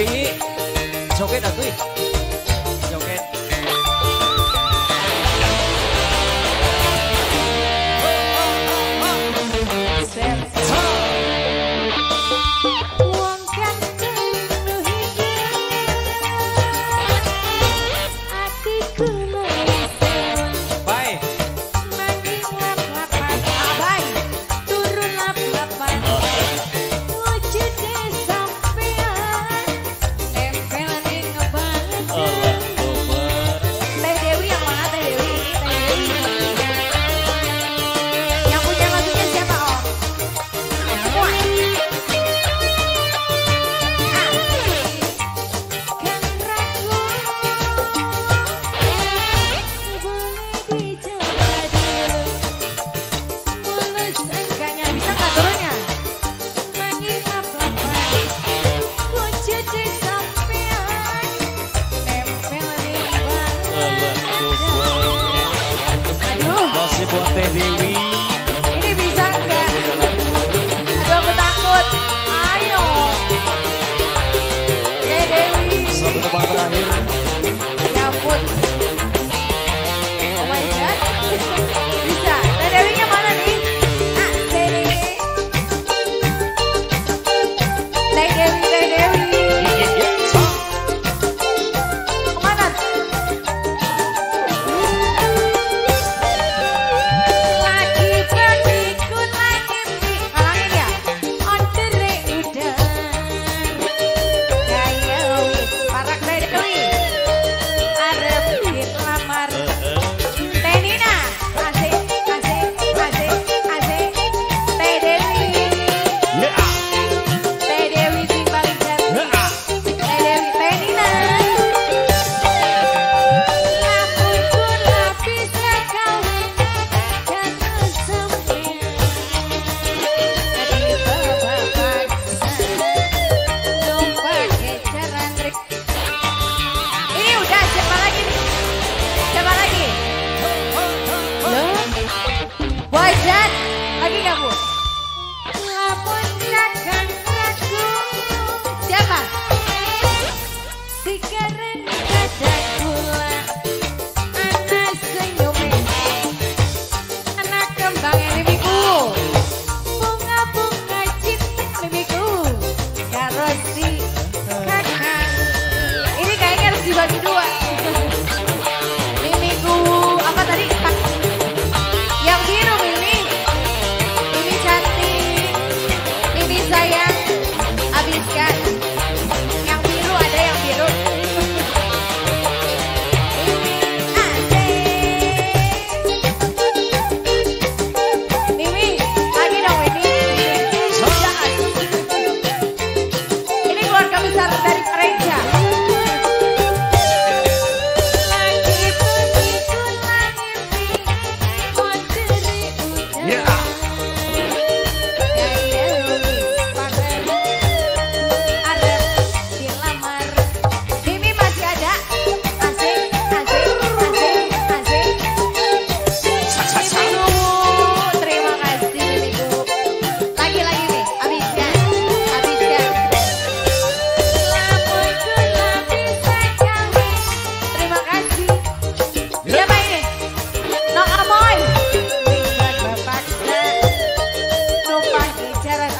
Dewi joget aku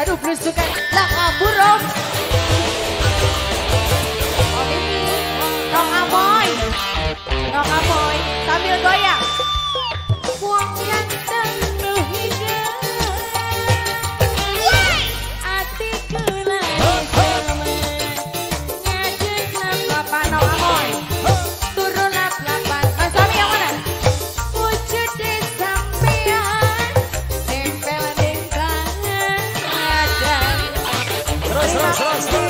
aduh belusukan lah kabur om. Oh, Nong oh, amoy. Amoy. Sambil goyang. Rocks, rocks, rocks.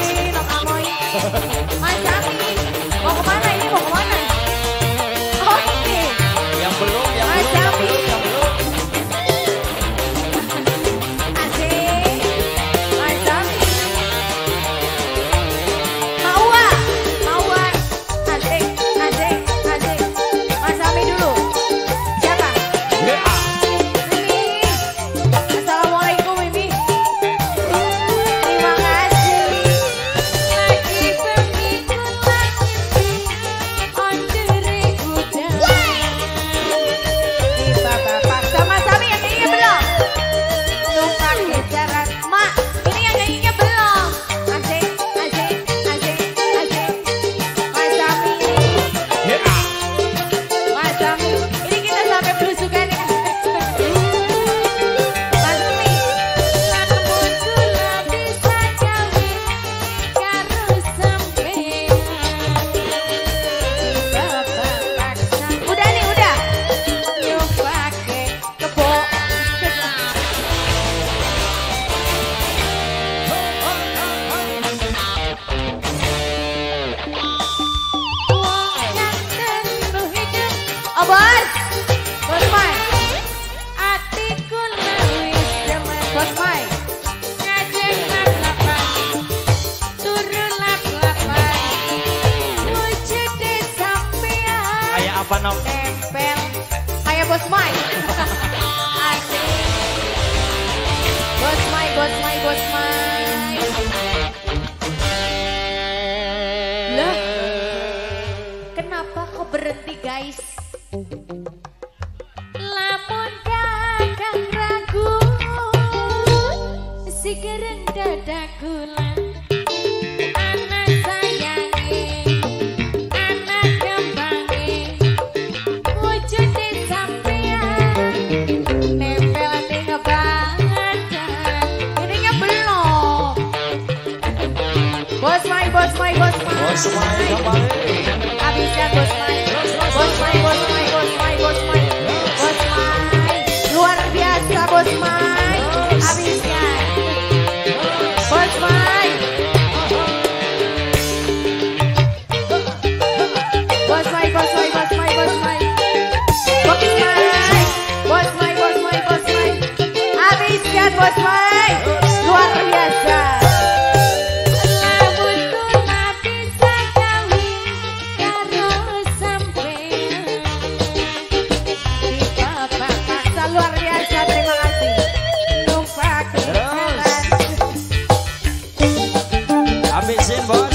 Bos Mai. Asik. Bos Mai, Bos Mai, Bos Mai. Lah, kenapa kok berhenti guys? Lamun kakang ragu, si kereng dadaku lah. Boss Mai, Boss Mai, Boss Mai. Boss Mai, Robinson Bar.